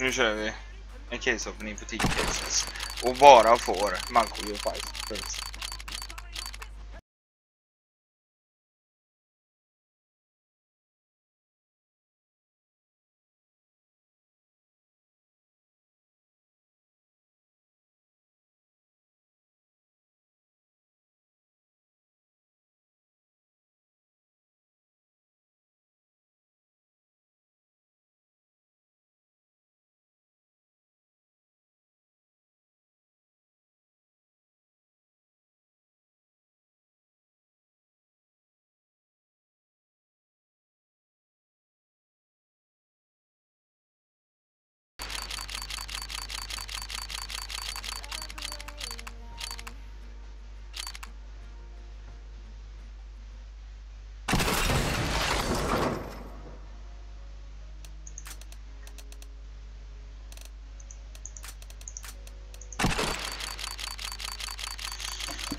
Nu kör vi en case opening på 10 cases. Och bara får Manko Yo 5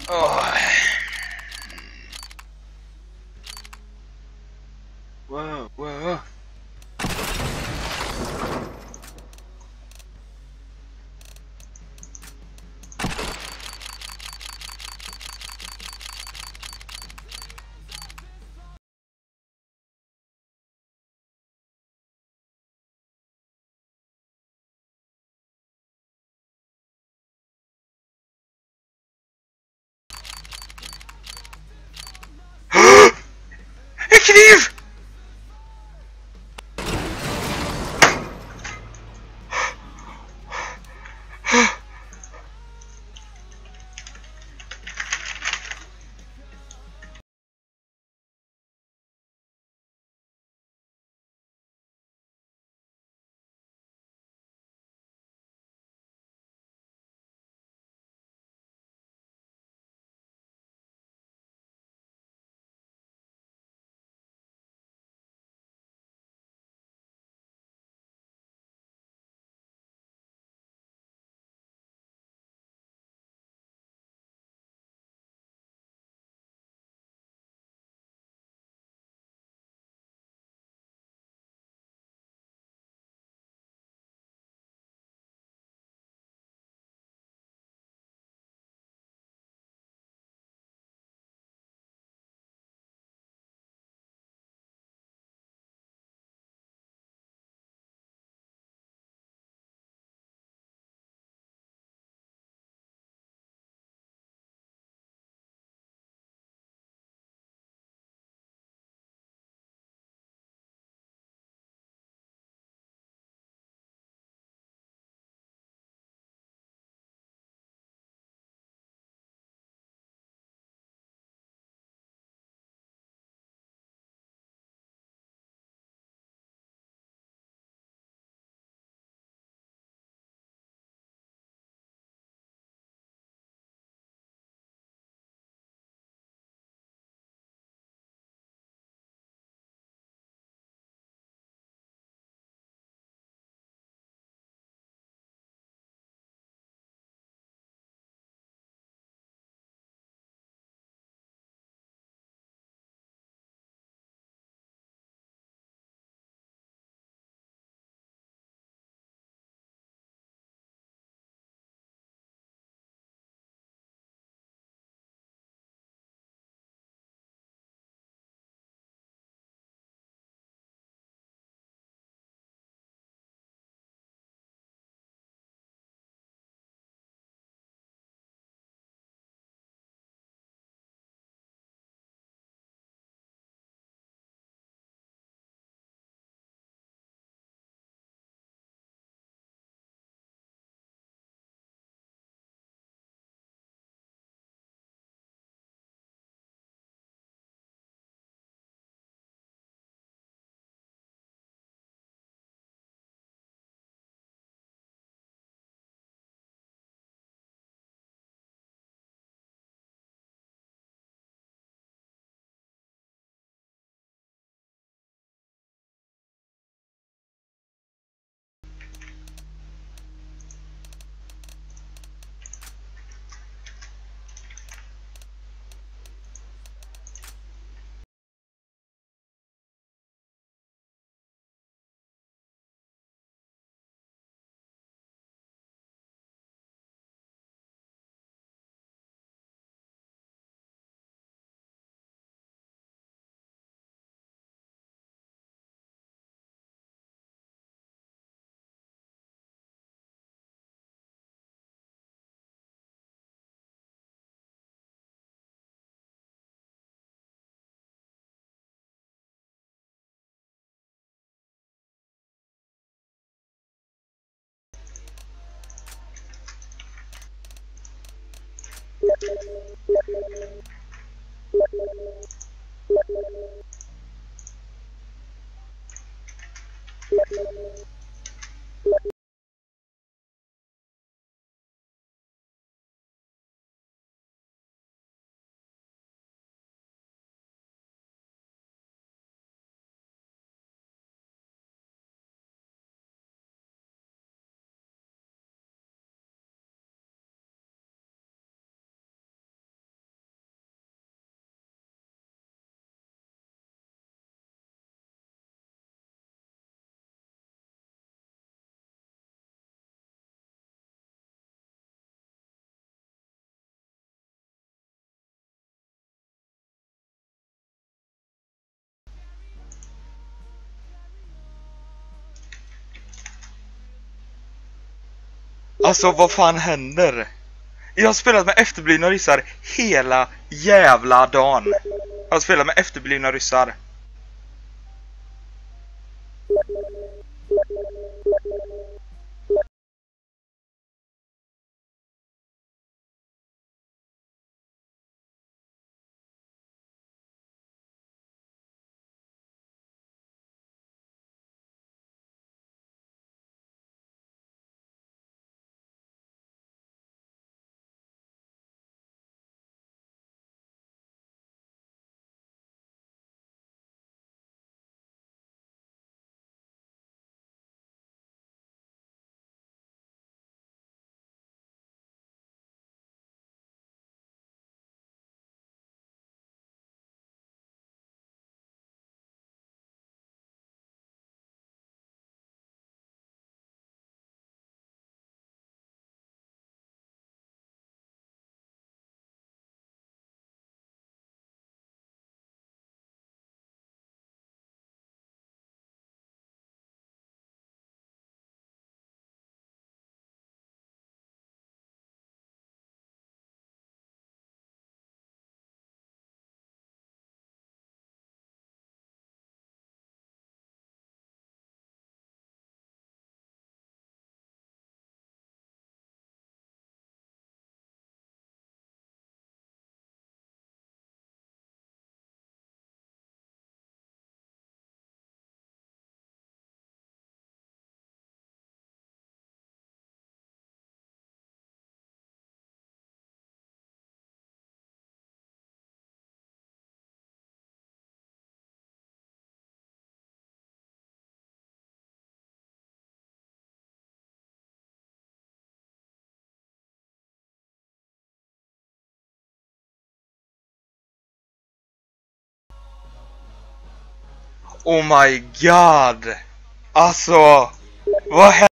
Oh. En kniv! Alltså vad fan händer? Jag har spelat med efterblivna ryssar hela jävla dagen. Jag har spelat med efterblivna ryssar. Oh my god! Alltså, vad händer?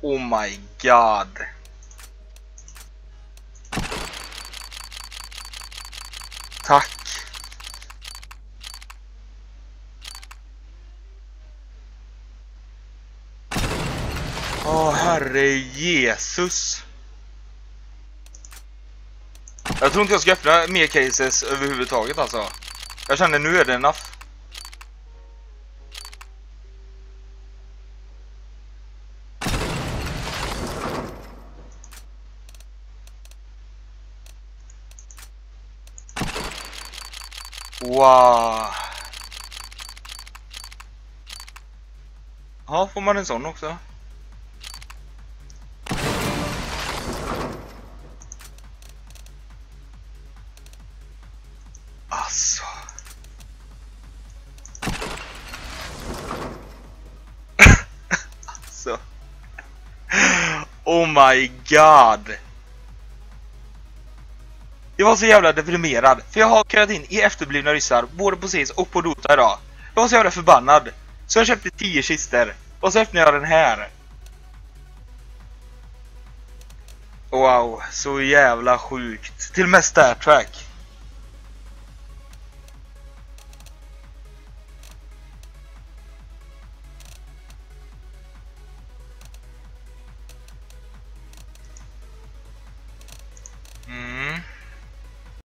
Oh my god. Tack. Åh herre Jesus. Jag tror inte jag ska öppna mer cases överhuvudtaget alltså. Jag känner nu är det enough. Wow. Ja, får man en sån också? Alltså. alltså. Oh my god. Jag var så jävla deprimerad, för jag har köat in i efterblivna ryssar både på CS och på Dota idag. Jag var så jävla förbannad. Så jag köpte 10 kister. Och så öppnade jag den här. Wow, så jävla sjukt. Till och med Star Trek.